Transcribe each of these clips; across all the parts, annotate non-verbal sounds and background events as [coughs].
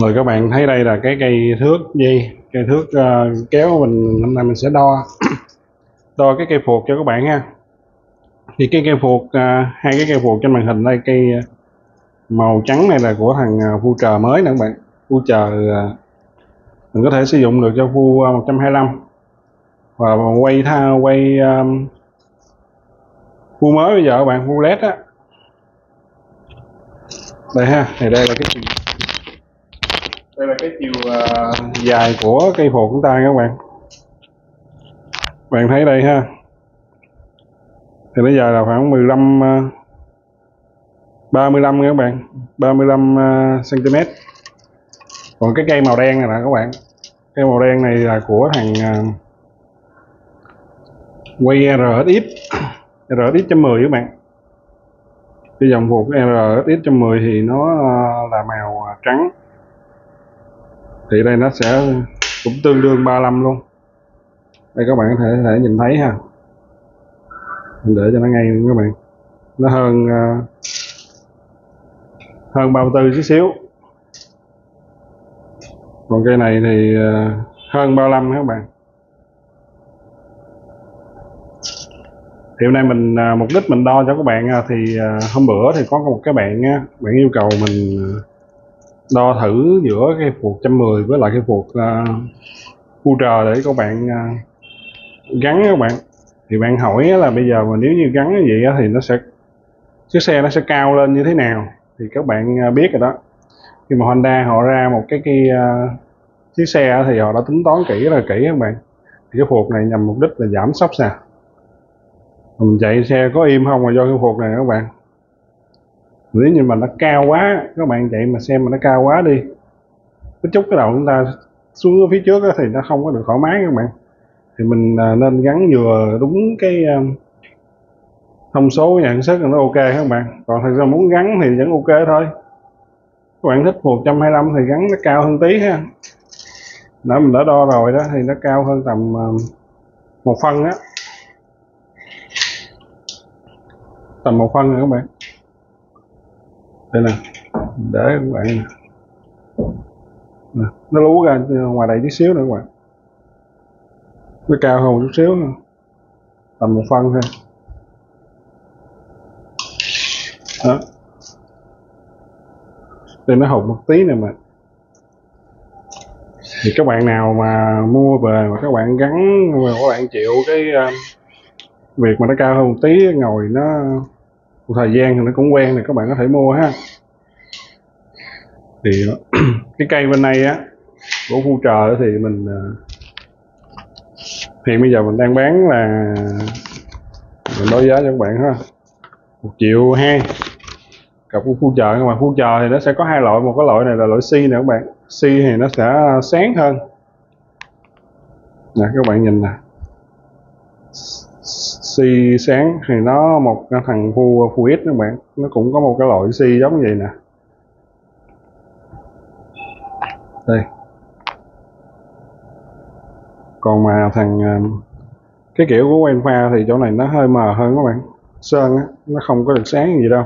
rồi các bạn thấy đây là cái cây thước dây cây thước uh, kéo mình hôm nay mình sẽ đo. [clears throat] Đo cái cây phuộc cho các bạn ha. Thì cái cây phuộc uh, hai cái cây phuộc trên màn hình đây cây ờ, màu trắng này là của thằng uh, vu trờ mới nè các bạn. Vu trờ uh, mình có thể sử dụng được cho vu 125 và quay tha quay um, vu mới bây giờ các bạn vu led á. Đây ha thì đây là cái đây là cái chiều à, dài của cây phuộc chúng ta các bạn. Bạn thấy đây ha. Thì bây giờ là khoảng 15 35 à, nha các bạn. 35 cm à, còn cái cây màu đen này nè các bạn. Cây màu đen này là của thằng ờ, quay RSX RSX 10 các bạn. Cái dòng phục RSX 10 thì nó là màu trắng thì đây nó sẽ cũng tương đương 35 luôn. Đây các bạn có thể, thể nhìn thấy ha. Mình để cho nó ngay luôn các bạn. Nó hơn ờ, hơn 34 chút xíu. Còn cây này thì ờ, hơn 35 các bạn. Thì hôm nay mình à, mục đích mình đo cho các bạn thì hôm bữa thì có một cái bạn á, bạn yêu cầu mình đo thử giữa cái phuộc 110 với lại cái phuộc uh, à, cu trờ để các bạn uh, gắn các bạn. Thì bạn hỏi là bây giờ mà nếu như gắn như vậy thì nó sẽ chiếc xe nó sẽ cao lên như thế nào? Thì các bạn à, biết rồi đó. Khi mà Honda họ ra một cái cái uh, chiếc xe thì họ đã tính toán kỹ rất là kỹ các bạn. Thì cái phuộc này nhằm mục đích là giảm sốc nè. Mình chạy xe có im không mà do cái phuộc này các bạn? Nếu như mà nó cao quá, các bạn chạy mà xem mà nó cao quá đi cái chút cái đầu chúng ta xuống phía trước thì nó không có được thoải mái các bạn. Thì mình à, nên gắn vừa đúng cái à, thông số nhận xét là nó ok các bạn. Còn thật ra muốn gắn thì vẫn ok thôi. Các bạn thích 125 thì gắn nó cao hơn tí ha. Nãy mình đã đo rồi đó, thì nó cao hơn tầm à, một phân á. Tầm một phân rồi các bạn đây nè. Để các bạn nè. Nó lú ra ngoài đây chút xíu nữa các bạn. Nó cao hơn một chút xíu nữa. tầm một phân thôi. Đó. Đây nó hụt một tí nè mà. Thì các bạn nào mà mua về mà các bạn gắn mà các bạn chịu cái uh, việc mà nó cao hơn một tí ngồi nó một thời gian thì nó cũng quen thì các bạn có thể mua ha. Thì, [clears throat] cái cây bên này á, của khu trờ thì mình thì hiện bây giờ mình đang bán là, mình đối giá cho các bạn ha. Một triệu hai. Cặp của khu chợ, nhưng mà khu chợ thì nó sẽ có hai loại, một cái loại này là loại si nè các bạn. Si thì nó sẽ sáng hơn. Nè, các bạn nhìn nè. Si sáng thì nó một cái thằng Full Full X các bạn. Nó cũng có một cái loại si giống vậy nè. Đây. Còn mà thằng à, cái kiểu của quen pha thì chỗ này nó hơi mờ hơn các bạn. Sơn á, nó không có được sáng gì đâu.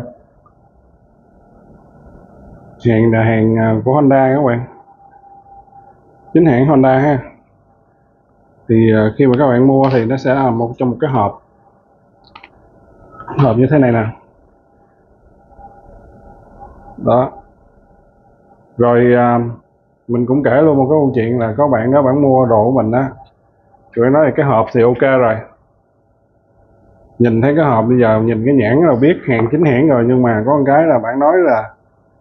Hàng là hàng à, của Honda các bạn. Chính hãng Honda ha. Thì à, khi mà các bạn mua thì nó sẽ là một trong một cái hộp hộp như thế này nè đó. Rồi à, mình cũng kể luôn một cái câu chuyện là có bạn đó bạn mua đồ của mình á. Tụi nói là cái hộp thì ok rồi. Nhìn thấy cái hộp bây giờ nhìn cái nhãn là biết hàng chính hãng rồi nhưng mà có một cái là bạn nói là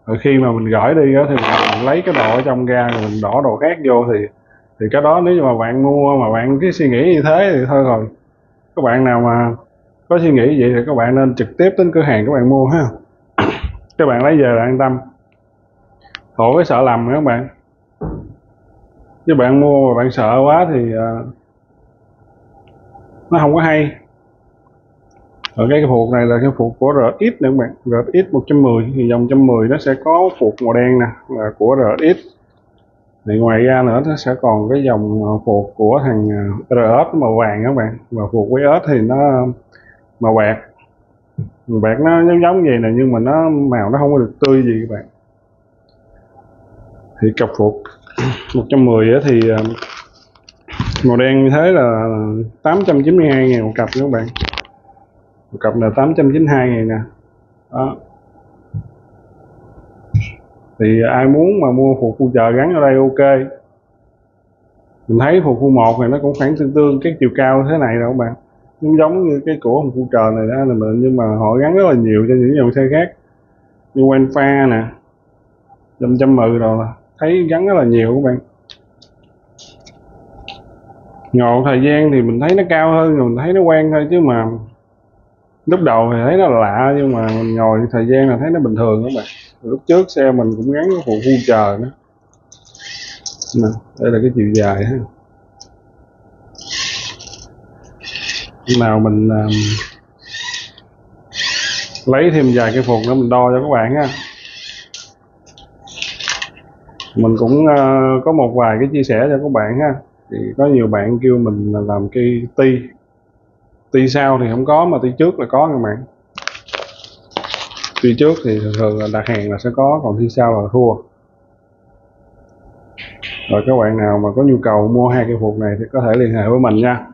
rồi khi mà mình gửi đi đó thì mình lấy cái đồ ở trong ra rồi mình đổ đồ khác vô thì thì cái đó nếu như mà bạn mua mà bạn cái suy nghĩ như thế thì thôi rồi. Các bạn nào mà có suy nghĩ vậy thì các bạn nên trực tiếp đến cửa hàng các bạn mua ha. [coughs] Các bạn lấy về là an tâm. Khổ cái sợ lầm các bạn. Chứ bạn mua mà bạn sợ quá thì uh, nó không có hay. Ở cái phục này là cái phục của RX nè các bạn. RX 110 thì dòng 110 nó sẽ có phục màu đen nè là của RX thì ngoài ra nữa nó sẽ còn cái dòng ờ, phục của thằng ờ, RS màu vàng các bạn. Và phục với ớt thì nó màu bạc màu bạc nó giống giống vậy nè, nhưng mà nó, màu nó không có được tươi gì các bạn. Thì cặp phục 110 á thì ờ, màu đen như thế là 892 ngàn một cặp nha các bạn. Một cặp là 892 ngàn nè. Đó. Thì ai muốn mà mua phục khu chợ gắn ở đây ok. Mình thấy phục khu 1 này nó cũng khoảng tương tương cái chiều cao thế này đâu các bạn cũng giống như cái của phụ trợ này đó, là mình nhưng mà họ gắn rất là nhiều cho những dòng xe khác. Như quen pha nè dăm trăm mừ rồi thấy gắn rất là nhiều các bạn. Ngồi thời gian thì mình thấy nó cao hơn, rồi mình thấy nó quen thôi, chứ mà lúc đầu thì thấy nó lạ, nhưng mà mình ngồi thời gian là thấy nó bình thường các bạn. Lúc trước xe mình cũng gắn cái phụ khu chờ nữa. Nè, đây là cái chiều dài ha. Khi nào mình um, lấy thêm vài cái phục nữa mình đo cho các bạn ha. Mình cũng uh, có một vài cái chia sẻ cho các bạn ha. Thì có nhiều bạn kêu mình làm cái ti. Ti sau thì không có mà ti trước là có các bạn. Ti trước thì thường thường là đặt hàng là sẽ có còn ti sau là thua. Rồi các bạn nào mà có nhu cầu mua hai cái phục này thì có thể liên hệ với mình nha.